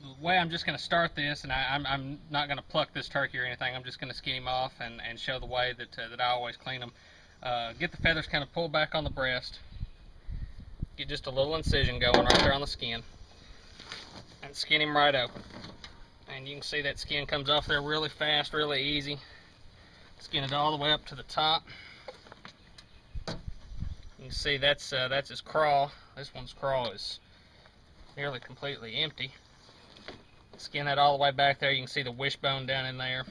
the way I'm just going to start this, and I, I'm, I'm not going to pluck this turkey or anything. I'm just going to skin him off and, and show the way that, uh, that I always clean them. Uh, get the feathers kind of pulled back on the breast. Get just a little incision going right there on the skin. And skin him right open. And you can see that skin comes off there really fast, really easy. Skin it all the way up to the top. You can see that's uh, that's his craw. This one's craw is nearly completely empty. Skin that all the way back there. You can see the wishbone down in there.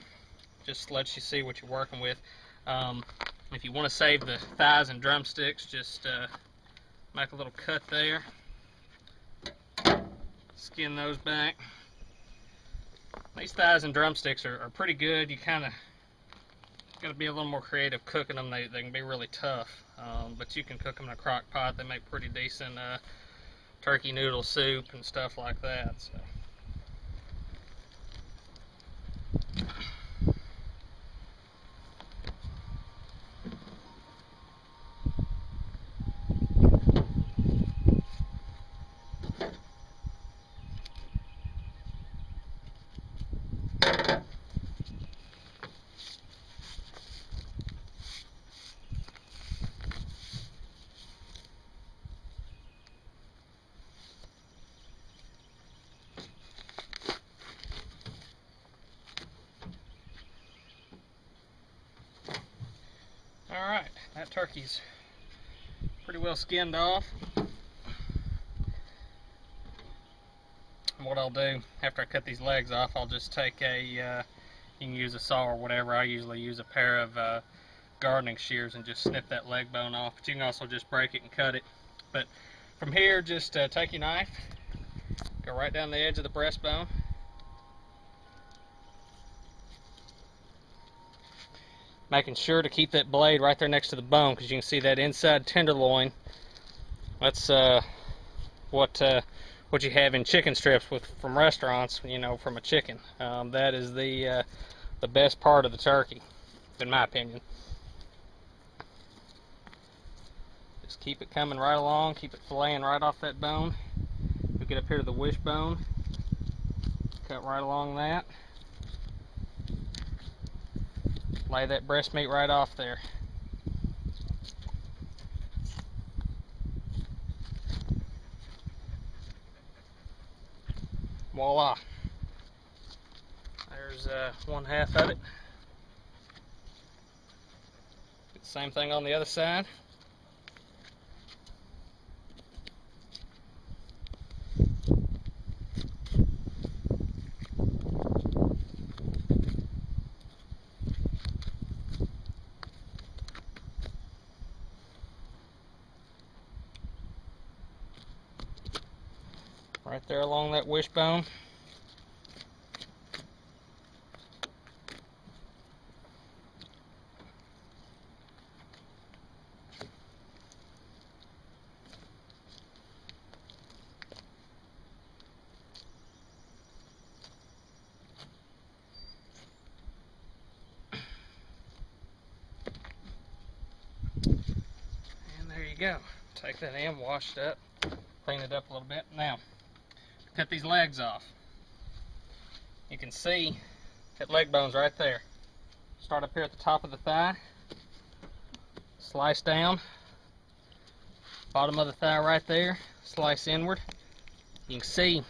Just lets you see what you're working with. Um, if you want to save the thighs and drumsticks, just uh, make a little cut there. Skin those back. These thighs and drumsticks are, are pretty good. You kind of got to be a little more creative cooking them. They, they can be really tough, um, but you can cook them in a crock pot. They make pretty decent uh, turkey noodle soup and stuff like that. So. Alright, that turkey's pretty well skinned off. what I'll do after I cut these legs off, I'll just take a, uh, you can use a saw or whatever, I usually use a pair of uh, gardening shears and just snip that leg bone off, but you can also just break it and cut it. But from here, just uh, take your knife, go right down the edge of the breastbone, making sure to keep that blade right there next to the bone because you can see that inside tenderloin. That's uh, what uh, what you have in chicken strips with from restaurants you know from a chicken. Um, that is the uh, the best part of the turkey in my opinion. Just keep it coming right along keep it filleting right off that bone. We get up here to the wishbone. Cut right along that lay that breast meat right off there. Voila. There's uh, one half of it. Same thing on the other side. Right there along that wishbone. And there you go. Take that in, wash it up, clean it up a little bit. Now, cut these legs off. You can see that leg bone's right there. Start up here at the top of the thigh, slice down, bottom of the thigh right there, slice inward. You can see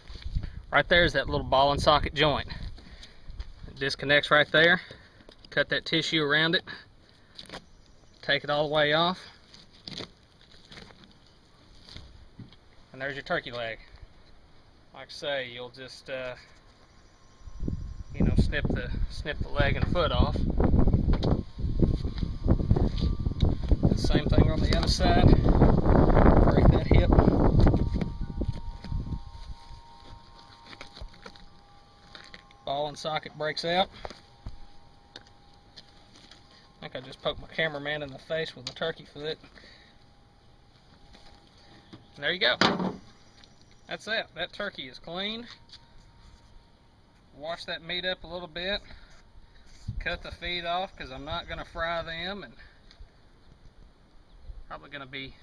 right there is that little ball and socket joint. It disconnects right there. Cut that tissue around it, take it all the way off, and there's your turkey leg like I say, you'll just uh, you know snip the snip the leg and foot off. Same thing on the other side. Break that hip. Ball and socket breaks out. I think I just poked my cameraman in the face with a turkey foot. And there you go. That's it. That turkey is clean. Wash that meat up a little bit. Cut the feet off because I'm not going to fry them and probably going to be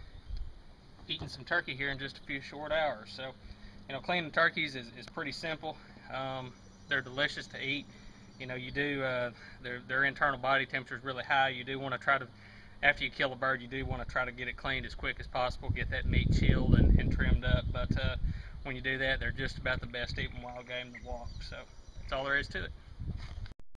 eating some turkey here in just a few short hours. So you know, cleaning turkeys is, is pretty simple. Um, they're delicious to eat. You know, you do uh, their their internal body temperature is really high. You do want to try to after you kill a bird, you do want to try to get it cleaned as quick as possible, get that meat chilled and, and trimmed up. But uh, when you do that, they're just about the best eating wild game that walks. So that's all there is to it.